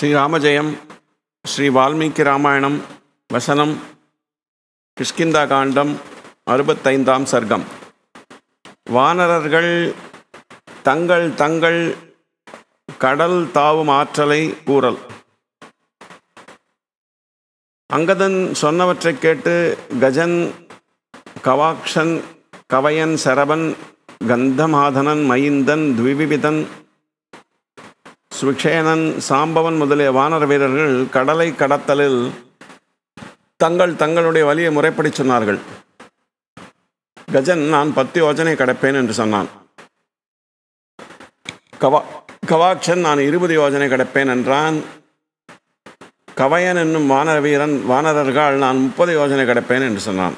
ஸ்ரீராமஜெயம் ஸ்ரீ வால்மீகி ராமாயணம் வசனம் கிஷ்கிந்தா காண்டம் அறுபத்தைந்தாம் சர்க்கம். வானரர்கள் தங்கள் தங்கள் கடல் தாவும் ஆற்றலை கூறல் அங்கதன் சொன்னவற்றைக் கேட்டு கஜன் கவாக்ஷன் கவயன் சரபன் கந்தமாதனன் மயிந்தன் த்விவிதன் சுக்ஷேனன் சாம்பவன் முதலிய வானர வீரர்கள் கடலை கடத்தலில் தங்கள் தங்களுடைய வலியை முறைப்படி சொன்னார்கள். கஜன் நான் பத்து யோஜனை கடப்பேன் என்று சொன்னான். கவா கவாட்சன் நான் இருபது யோஜனை கடப்பேன் என்றான். கவயன் என்னும் வானர வீரன் வானரர்கள் நான் முப்பது யோஜனை கடப்பேன் என்று சொன்னான்.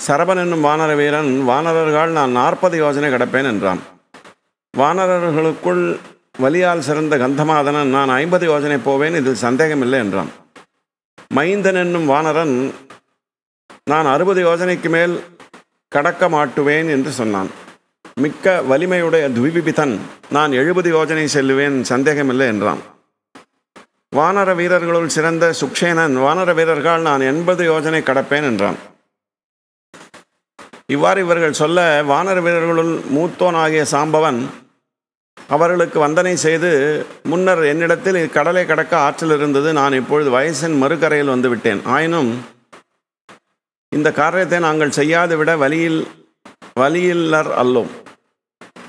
சரபன் என்னும் வானர வீரன் வானரர்கள் நான் நாற்பது யோஜனை கடப்பேன் என்றான். வானரர்களுக்குள் வலியால் சிறந்த கந்தமாதனன் நான் ஐம்பது யோஜனை போவேன் இதில் சந்தேகமில்லை என்றான். மைந்தன் என்னும் வானரன் நான் அறுபது யோஜனைக்கு மேல் கடக்க மாட்டுவேன் என்று சொன்னான். மிக்க வலிமையுடைய துவிபிபிதன் நான் எழுபது யோஜனை செல்லுவேன் சந்தேகமில்லை என்றான். வானர வீரர்களுள் சிறந்த சுக்ஷேனன் வானர வீரர்கள் நான் எண்பது யோஜனை கடப்பேன் என்றான். இவ்வாறு இவர்கள் சொல்ல வானர வீரர்களுள் மூத்தோன் ஆகிய சாம்பவன் அவர்களுக்கு வந்தனை செய்து முன்னர் என்னிடத்தில் கடலை கடக்க ஆற்றல் இருந்தது நான் இப்பொழுது வயசின் மறுகரையில் வந்துவிட்டேன் ஆயினும் இந்த காரியத்தை நாங்கள் செய்யாது விட வழியில் வழியில்லர் அல்லோம்.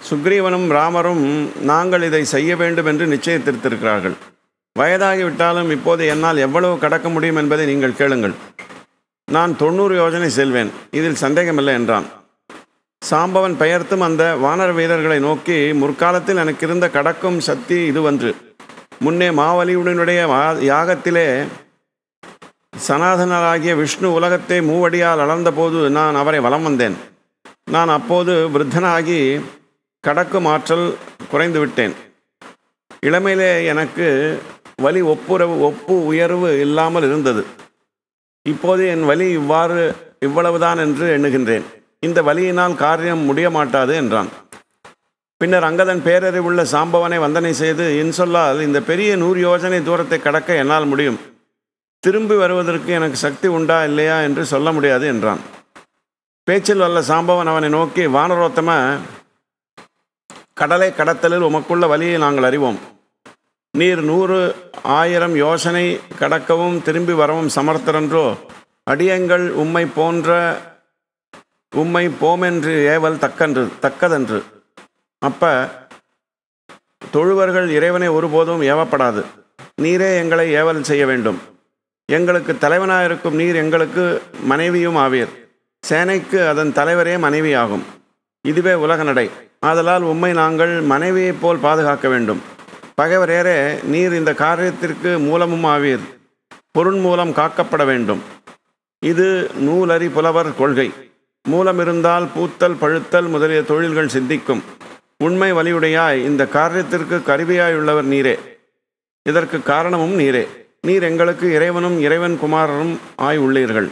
சுக்ரீவனும் ராமரும் நாங்கள் இதை செய்ய வேண்டும் என்று நிச்சயத்திருத்திருக்கிறார்கள். வயதாகிவிட்டாலும் இப்போது என்னால் எவ்வளவு கடக்க முடியும் என்பதை நீங்கள் கேளுங்கள். நான் தொண்ணூறு யோஜனை செல்வேன். இதில் சந்தேகமில்லை என்றான். சாம்பவன் பெயர்த்தும் அந்த வானர வீரர்களை நோக்கி முற்காலத்தில் எனக்கு இருந்த கடக்கும் சக்தி இதுவன்று. முன்னே மாவலியுடனுடைய யாகத்திலே சனாதனராகிய விஷ்ணு உலகத்தை மூவடியால் அளந்தபோது நான் அவரை வலம் வந்தேன். நான் அப்போது விருத்தனாகி கடக்கும் ஆற்றல் குறைந்து விட்டேன் இளமையிலே எனக்கு வலி ஒப்புரவு ஒப்பு உயர்வு இல்லாமல் இருந்தது. இப்போது என் வலி இவ்வாறு இவ்வளவுதான் என்று எண்ணுகின்றேன். இந்த வழியினால் காரியம் முடிய மாட்டாது என்றான். பின்னர் அங்கதன் பேரறிவுள்ள சாம்பவனை வந்தனை செய்து இன்சொல்லால் இந்த பெரிய நூறு யோஜனை தூரத்தை கடக்க என்னால் முடியும். திரும்பி வருவதற்கு எனக்கு சக்தி உண்டா இல்லையா என்று சொல்ல முடியாது என்றான். பேச்சில் வல்ல சாம்பவன் அவனை நோக்கி வானரோத்தம கடலை கடத்தலில் உமக்குள்ள வழியை நாங்கள் அறிவோம். நீர் நூறு ஆயிரம் யோசனை கடக்கவும் திரும்பி வரவும் சமர்த்தரன்றோ அடியங்கள் உம்மை போன்ற உம்மை போமென்று ஏவல் தக்கன்று தக்கதன்று. அப்ப தொழுவர்கள் இறைவனை ஒருபோதும் ஏவப்படாது. நீரே எங்களை ஏவல் செய்ய வேண்டும். எங்களுக்கு தலைவனாக இருக்கும் நீர் எங்களுக்கு மனைவியும் ஆவீர். சேனைக்கு அதன் தலைவரே மனைவியாகும். இதுவே உலக நடை. ஆதலால் உம்மை நாங்கள் மனைவியைப் போல் பாதுகாக்க வேண்டும். பகைவரேரே நீர் இந்த காரியத்திற்கு மூலமும் ஆவீர். பொருண் மூலம் காக்கப்பட வேண்டும். இது நூலறி புலவர் கொள்கை. மூலம் இருந்தால் பூத்தல் பழுத்தல் முதலிய தொழில்கள் சித்திக்கும் உண்மை வலியுடையாய் இந்த காரியத்திற்கு கருவியாயுள்ளவர் நீரே. இதற்கு காரணமும் நீரே. நீர் எங்களுக்கு இறைவனும் இறைவன் குமாரரும் ஆய் உள்ளீர்கள்.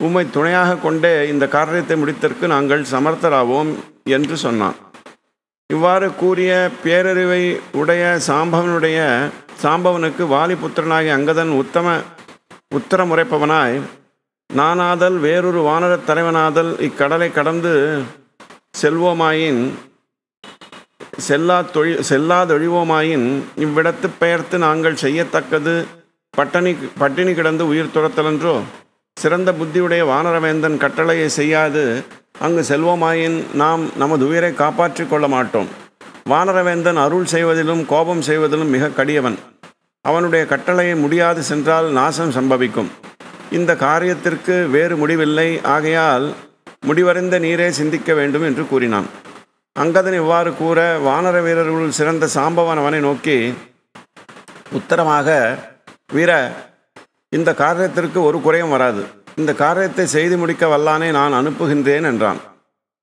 உம்மை துணையாக கொண்டே இந்த காரியத்தை முடித்திற்கு நாங்கள் சமர்த்தராவோம் என்று சொன்னான். இவ்வாறு கூறிய பேரறிவை உடைய சாம்பவனுடைய சாம்பவனுக்கு வாலிபுத்திரனாகிய அங்கதன் உத்தம உத்தரமுறைப்பவனாய் நானாதல் வேறொரு வானரத் தலைவனாதல் இக்கடலை கடந்து செல்வோமாயின் செல்லா தொழி செல்லாதொழிவோமாயின் இவ்விடத்து பெயர்த்து நாங்கள் செய்யத்தக்கது பட்டணி பட்டினி கிடந்து உயிர் துரத்தலென்றோ சிறந்த புத்தியுடைய வானரவேந்தன் கட்டளையை செய்யாது அங்கு செல்வோமாயின் நாம் நமது உயிரை காப்பாற்றிக் கொள்ள மாட்டோம். வானரவேந்தன் அருள் செய்வதிலும் கோபம் செய்வதிலும் மிக கடியவன். அவனுடைய கட்டளையை முடியாது சென்றால் நாசம் சம்பவிக்கும். இந்த காரியத்திற்கு வேறு முடிவில்லை. ஆகையால் முடிவறிந்த நீரே சிந்திக்க வேண்டும் என்று கூறினான். அங்கதன் இவ்வாறு கூற வானர வீரர்களுள் சிறந்த சாம்பவன் அவனை நோக்கி உத்தரமாக வீர இந்த காரியத்திற்கு ஒரு குறையும் வராது. இந்த காரியத்தை செய்து முடிக்க வல்லானே நான் அனுப்புகின்றேன் என்றான்.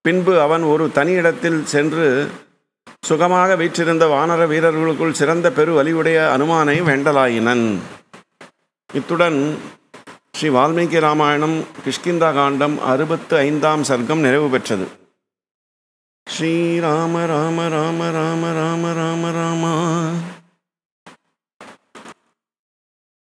பின்பு அவன் ஒரு தனி இடத்தில் சென்று சுகமாக வீற்றிருந்த வானர வீரர்களுக்குள் சிறந்த பெரு வலியுடைய அனுமானை வேண்டலாயினன். இத்துடன் ஸ்ரீ வால்மீகி ராமாயணம் கிஷ்கிந்தா காண்டம் அறுபத்து ஐந்தாம் சர்க்கம் நிறைவு பெற்றது. ஸ்ரீராம ராம ராம ராம ராம ராம ராமா.